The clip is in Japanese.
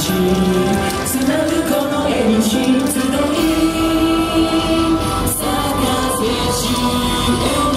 つなぐこの絵に集い。かせし